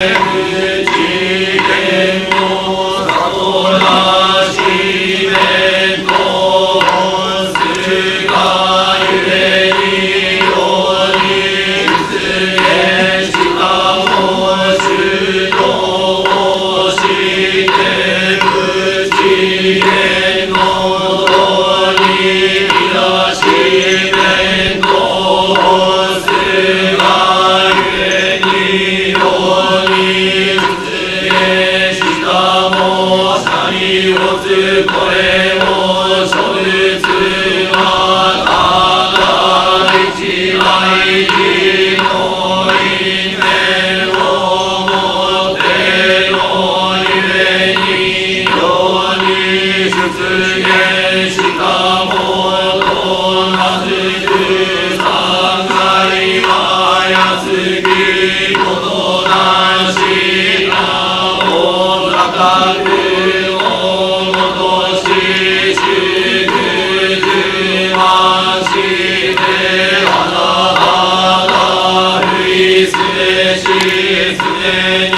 Benedictus. 皆こ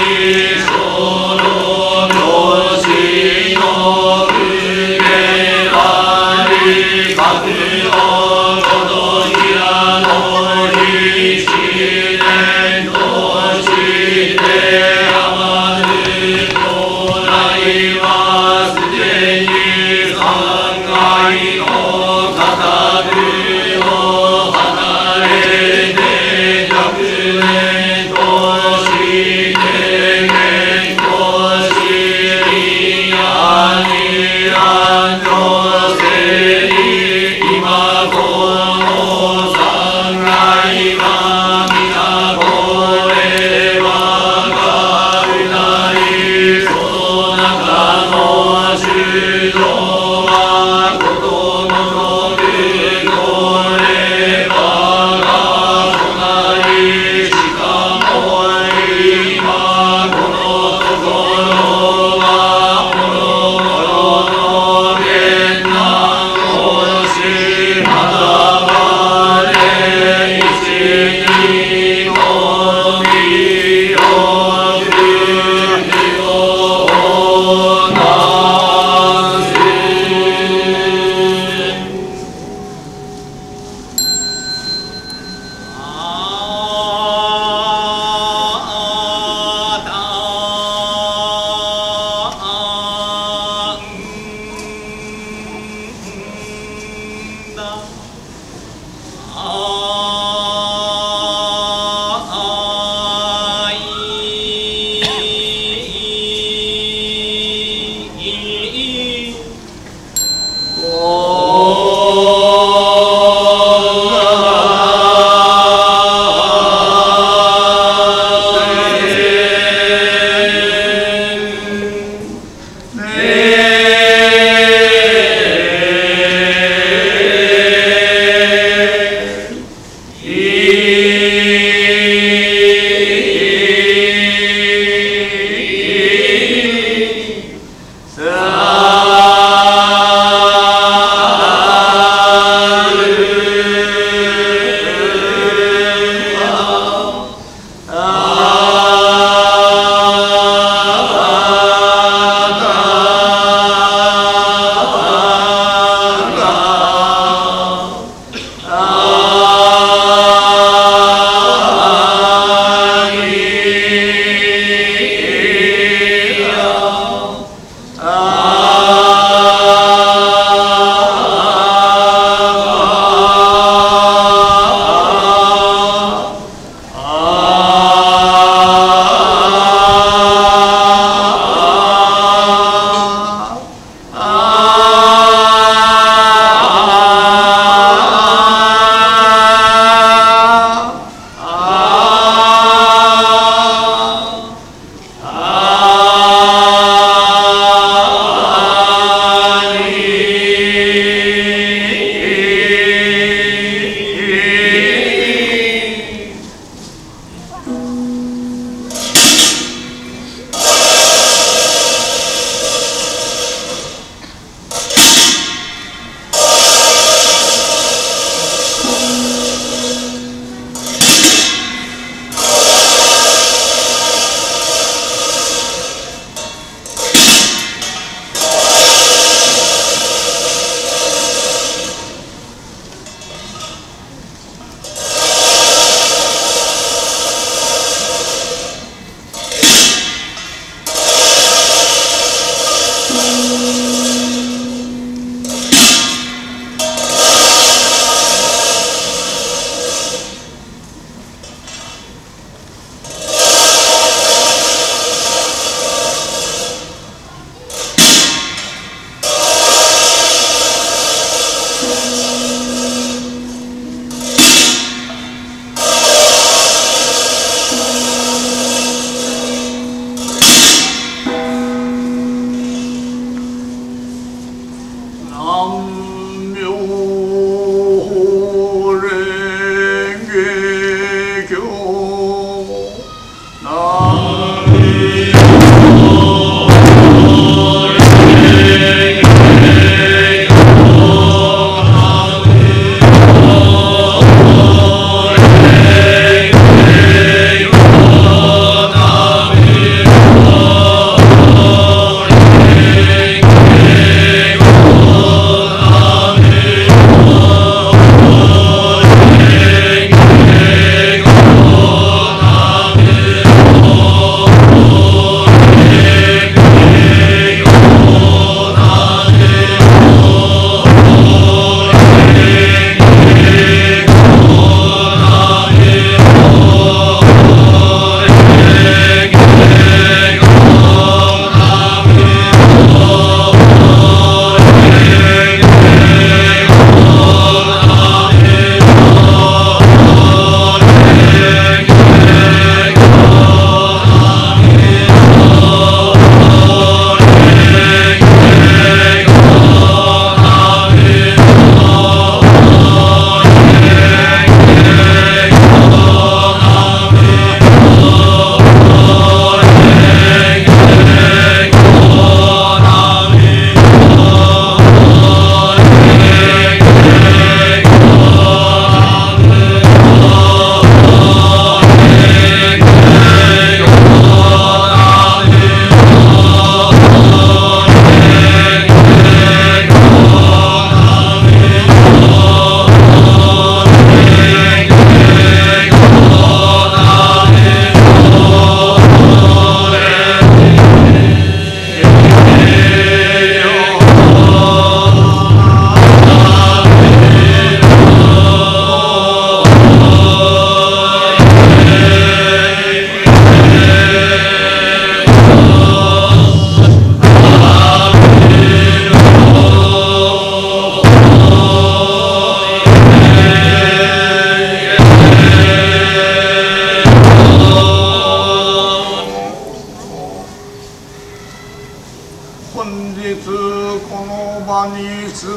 集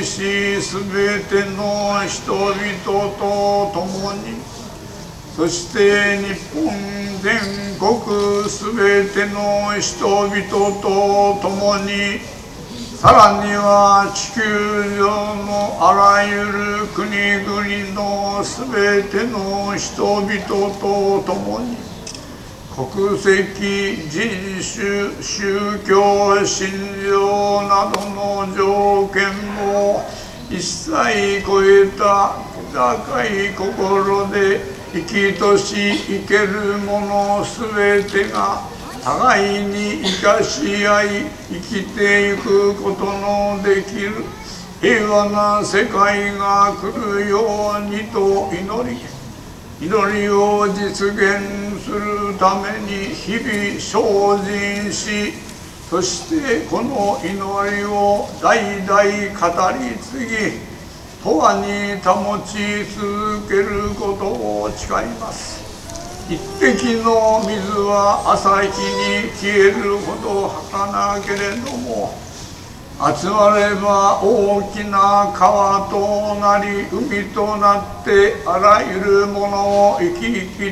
いしすべての人々と共にそして日本全国すべての人々と共にさらには地球上のあらゆる国々のすべての人々と共に国籍人種宗教信条などの条件も一切超えた高い心で生きとし生けるものすべてが互いに生かし合い生きていくことのできる平和な世界が来るようにと祈り祈りを実現するために日々精進しそしてこの祈りを代々語り継ぎ永遠に保ち続けることを誓います。一滴の水は朝日に消えるほど儚けれども集まれば大きな川となり海となってあらゆるものを生き生き